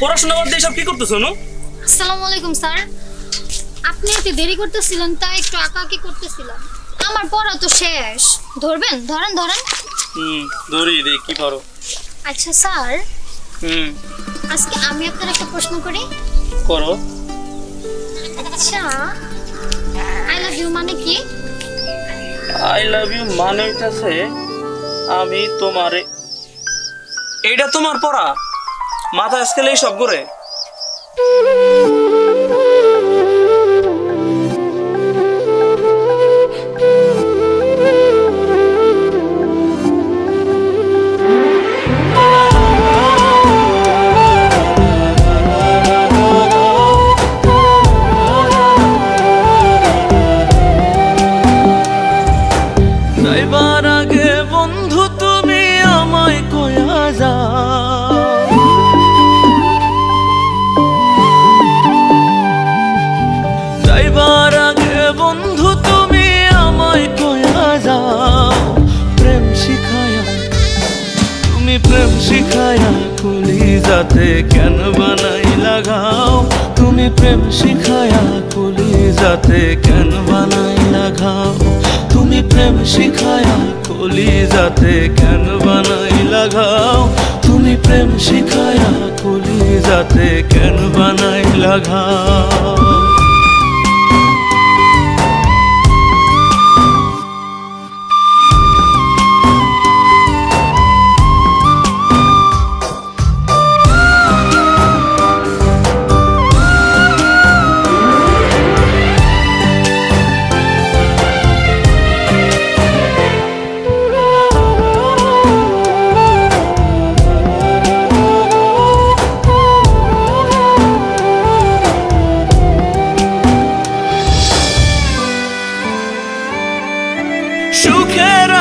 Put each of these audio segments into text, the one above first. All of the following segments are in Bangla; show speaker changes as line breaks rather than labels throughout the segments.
পড়াশোনা বাদ দিয়ে সব কি করতেছো নু
আসসালামু আলাইকুম স্যার। আপনি এত দেরি করতেছিলেন তাই একটু আঁকাআঁকি করতেছিলাম। আমার পড়া তো শেষ। ধরবেন? ধরেন ধরেন।
হুম ধরি রে কি পারো।
আচ্ছা স্যার।
হুম।
আজকে আমি আপনার একটা প্রশ্ন করি।
করো।
আচ্ছা আই লাভ ইউ মানে কি?
আই লাভ ইউ মানে হইতাছে আমি তোমারে এইটা তোমার পড়া? মাথা আজকাল এই সব করে
তুমি প্রেম শিখায়া কুলি যাতে কেন বানাই লাগাও? তুমি প্রেম শিখায়া কুলি যাতে কেন বানাই লাগাও? তুমি প্রেম শিখায়া কুলি যাতে কেন বানাই লাগাও? তুমি প্রেম শিখায়া কুলি যাতে কেন বানাই লাগাও?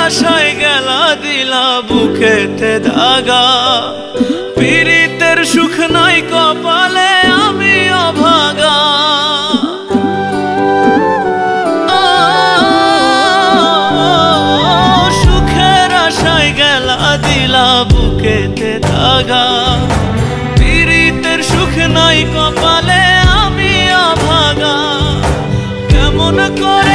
আশায় গেলা দিলা বুকেতে দাগা। পীড়িতের সুখ নাই কপালে আমি অভাগা। সুখের আশায় গেলা সুখ নাই কপালে আমি অভাগা। কেমন করে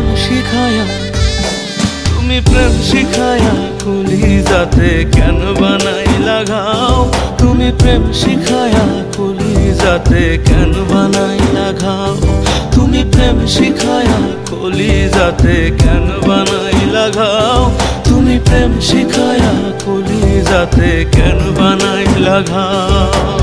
প্রেম শিখায়া, তুমি প্রেম শিখায়া কুলি যাতে কেন বানাই লাগাও? তুমি প্রেম শিখায়া কুলি যাতে কেন বানাই লাগাও? তুমি প্রেম শিখায়া কুলি যাতে কেন বানাই লাগাও? তুমি প্রেম শিখায়া কুলি যাতে কেন বানাই লাগাও?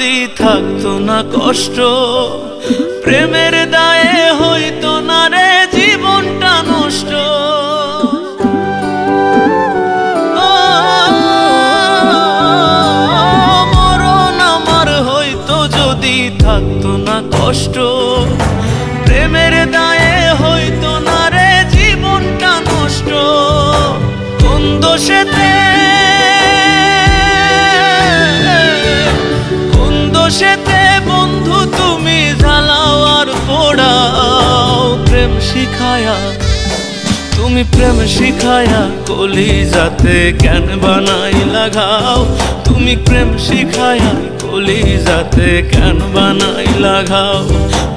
যদি থাকতো না কষ্ট, প্রেমের দায়ে হইতো না রে জীবনটা নষ্ট। মরণ আমার হইতো যদি থাকতো না কষ্ট, প্রেমের দায়ে হইতো না রে জীবনটা নষ্ট। কোন দোষেতে দোষেতে বন্ধু তুমি জ্বালাও আর পোড়াও প্রেম শিখায়া। তুমি প্রেম শিখায়া কলি যাতে কেন বানাই লাগাও। তুমি প্রেম শিখায়া কলি যাতে কেন বানাই লাগাও।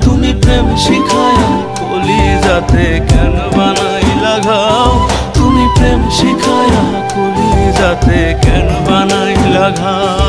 তুমি প্রেম শিখায়া কলি যাতে কেন বানাই লাগাও। তুমি প্রেম শিখায়া কলি যাতে কেন বানাই লাগাও।